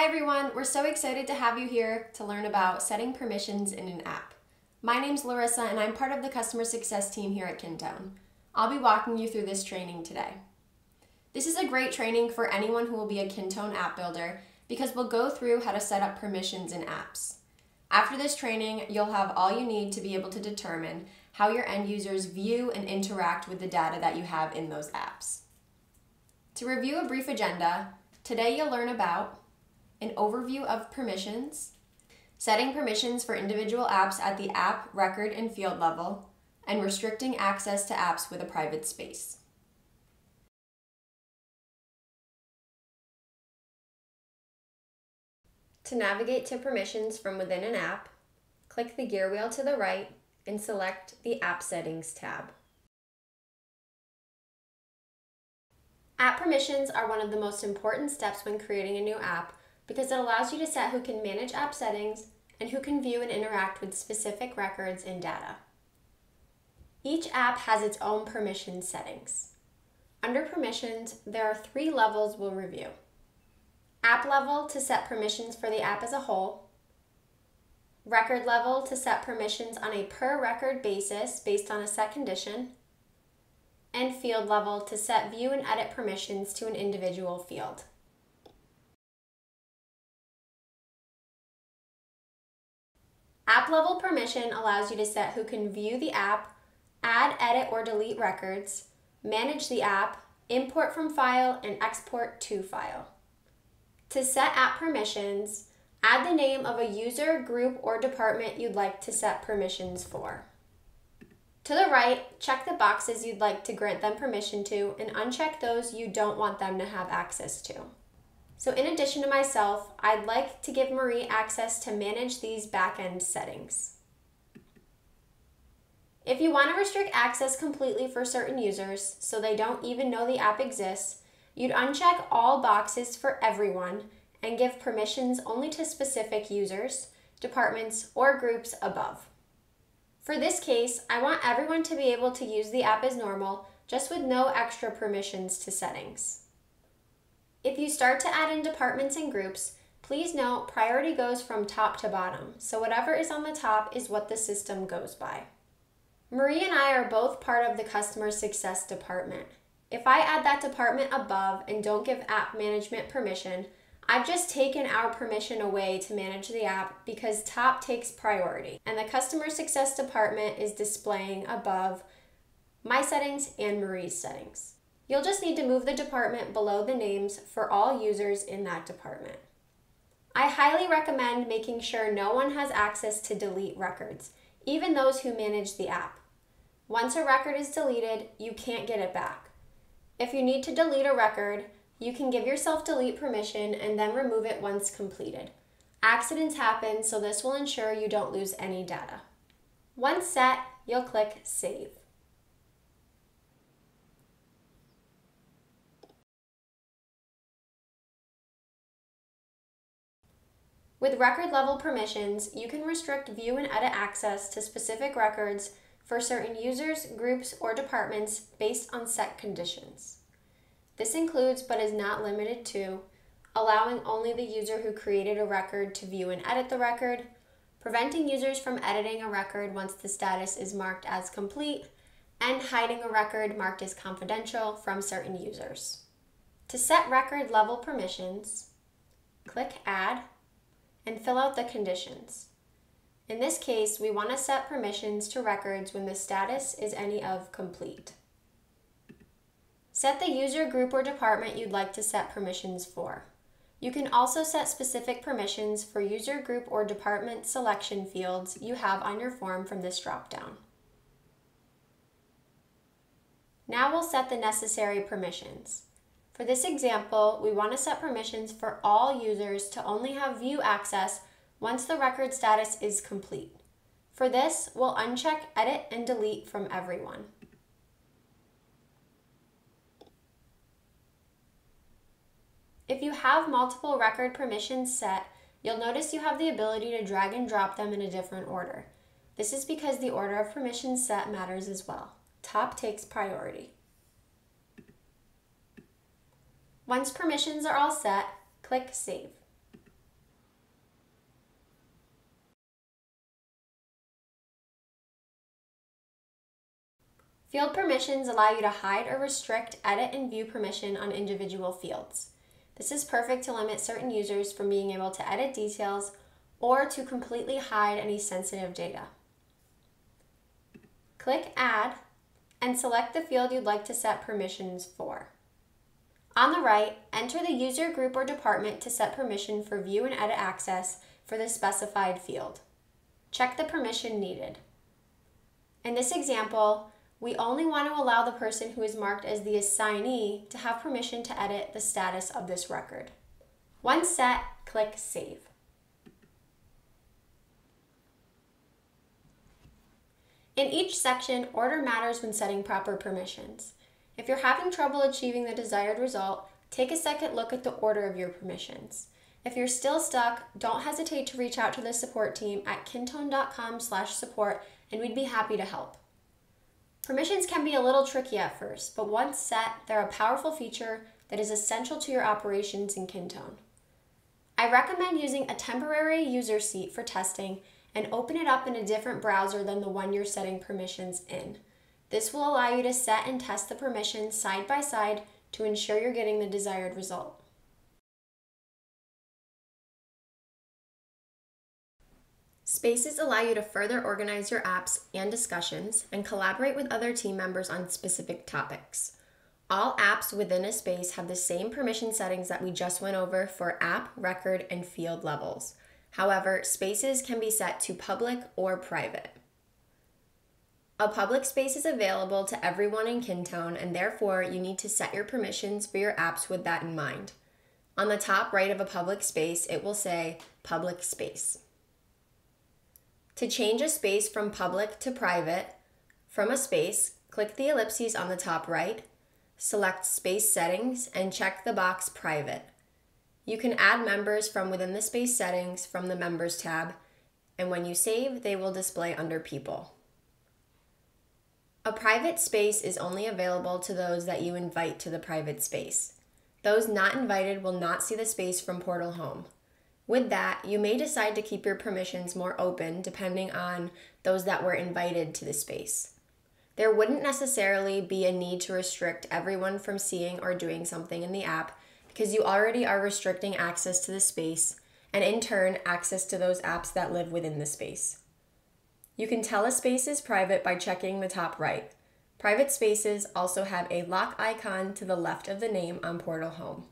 Hi everyone, we're so excited to have you here to learn about setting permissions in an app. My name's Larissa and I'm part of the customer success team here at Kintone. I'll be walking you through this training today. This is a great training for anyone who will be a Kintone app builder because we'll go through how to set up permissions in apps. After this training, you'll have all you need to be able to determine how your end users view and interact with the data that you have in those apps. To review a brief agenda, today you'll learn about an overview of permissions, setting permissions for individual apps at the app, record, and field level, and restricting access to apps with a private space. To navigate to permissions from within an app, click the gear wheel to the right and select the App Settings tab. App permissions are one of the most important steps when creating a new app because it allows you to set who can manage app settings and who can view and interact with specific records and data. Each app has its own permission settings. Under permissions, there are three levels we'll review. App level to set permissions for the app as a whole, record level to set permissions on a per record basis based on a set condition, and field level to set view and edit permissions to an individual field. App level permission allows you to set who can view the app, add, edit, or delete records, manage the app, import from file, and export to file. To set app permissions, add the name of a user, group, or department you'd like to set permissions for. To the right, check the boxes you'd like to grant them permission to and uncheck those you don't want them to have access to. So in addition to myself, I'd like to give Marie access to manage these backend settings. If you want to restrict access completely for certain users so they don't even know the app exists, you'd uncheck all boxes for everyone and give permissions only to specific users, departments, or groups above. For this case, I want everyone to be able to use the app as normal, just with no extra permissions to settings. If you start to add in departments and groups, please note priority goes from top to bottom, so whatever is on the top is what the system goes by. Marie and I are both part of the customer success department. If I add that department above and don't give app management permission, I've just taken our permission away to manage the app because top takes priority, and the customer success department is displaying above my settings and Marie's settings. You'll just need to move the department below the names for all users in that department. I highly recommend making sure no one has access to delete records, even those who manage the app. Once a record is deleted, you can't get it back. If you need to delete a record, you can give yourself delete permission and then remove it once completed. Accidents happen, so this will ensure you don't lose any data. Once set, you'll click Save. With record level permissions, you can restrict view and edit access to specific records for certain users, groups, or departments based on set conditions. This includes, but is not limited to, allowing only the user who created a record to view and edit the record, preventing users from editing a record once the status is marked as complete, and hiding a record marked as confidential from certain users. To set record level permissions, click Add and fill out the conditions. In this case, we want to set permissions to records when the status is any of complete. Set the user group or department you'd like to set permissions for. You can also set specific permissions for user group or department selection fields you have on your form from this dropdown. Now we'll set the necessary permissions. For this example, we want to set permissions for all users to only have view access once the record status is complete. For this, we'll uncheck Edit and Delete from everyone. If you have multiple record permissions set, you'll notice you have the ability to drag and drop them in a different order. This is because the order of permissions set matters as well. Top takes priority. Once permissions are all set, click Save. Field permissions allow you to hide or restrict, edit, and view permission on individual fields. This is perfect to limit certain users from being able to edit details or to completely hide any sensitive data. Click Add and select the field you'd like to set permissions for. On the right, enter the user group or department to set permission for view and edit access for the specified field. Check the permission needed. In this example, we only want to allow the person who is marked as the assignee to have permission to edit the status of this record. Once set, click Save. In each section, order matters when setting proper permissions. If you're having trouble achieving the desired result, take a second look at the order of your permissions. If you're still stuck, don't hesitate to reach out to the support team at kintone.com/support and we'd be happy to help. Permissions can be a little tricky at first, but once set, they're a powerful feature that is essential to your operations in Kintone. I recommend using a temporary user seat for testing and open it up in a different browser than the one you're setting permissions in. This will allow you to set and test the permissions side by side to ensure you're getting the desired result. Spaces allow you to further organize your apps and discussions and collaborate with other team members on specific topics. All apps within a space have the same permission settings that we just went over for app, record, and field levels. However, spaces can be set to public or private. A public space is available to everyone in Kintone, and therefore you need to set your permissions for your apps with that in mind. On the top right of a public space, it will say Public Space. To change a space from public to private, from a space, click the ellipses on the top right, select Space Settings, and check the box Private. You can add members from within the space settings from the Members tab, and when you save, they will display under People. A private space is only available to those that you invite to the private space. Those not invited will not see the space from Portal Home. With that, you may decide to keep your permissions more open depending on those that were invited to the space. There wouldn't necessarily be a need to restrict everyone from seeing or doing something in the app because you already are restricting access to the space and in turn access to those apps that live within the space. You can tell a space is private by checking the top right. Private spaces also have a lock icon to the left of the name on Portal Home.